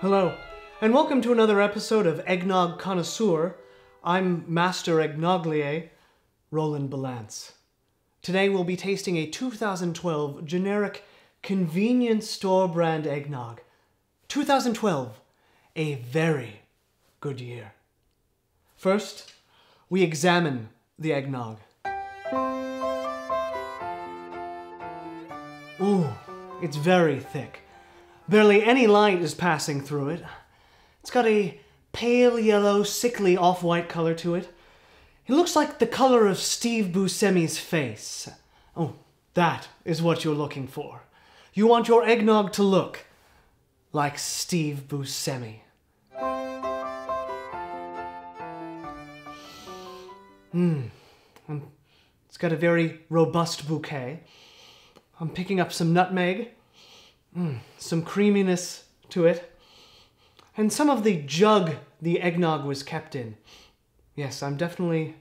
Hello, and welcome to another episode of Eggnog Connoisseur. I'm Master Eggnoglier, Roland Ballance. Today we'll be tasting a 2012 generic convenience store brand eggnog. 2012, a very good year. First, we examine the eggnog. Ooh, it's very thick. Barely any light is passing through it. It's got a pale yellow, sickly off white color to it. It looks like the color of Steve Buscemi's face. Oh, that is what you're looking for. You want your eggnog to look like Steve Buscemi. Hmm. It's got a very robust bouquet. I'm picking up some nutmeg, mm, some creaminess to it, and some of the jug the eggnog was kept in. Yes, I'm definitely,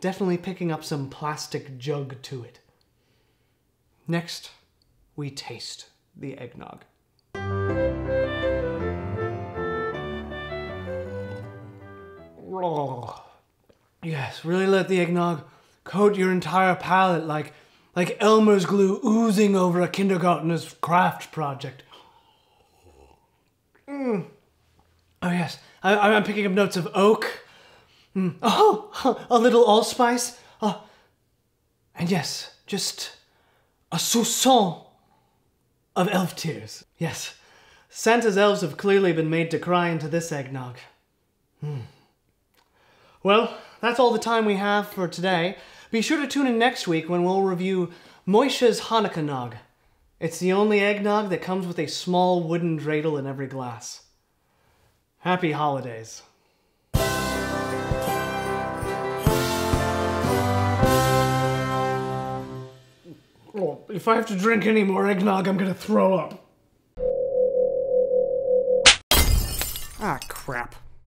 definitely picking up some plastic jug to it. Next, we taste the eggnog. Oh, yes, really let the eggnog coat your entire palate like like Elmer's glue oozing over a kindergartner's craft project. Mm. Oh yes, I, am picking up notes of oak. Mm. Oh, a little allspice. Oh, and yes, just a soupçon of elf tears. Yes, Santa's elves have clearly been made to cry into this eggnog. Hmm. Well, that's all the time we have for today. Be sure to tune in next week when we'll review Moisha's Hanukkah Nog. It's the only eggnog that comes with a small wooden dreidel in every glass. Happy holidays. Oh, if I have to drink any more eggnog, I'm gonna throw up. Ah, crap.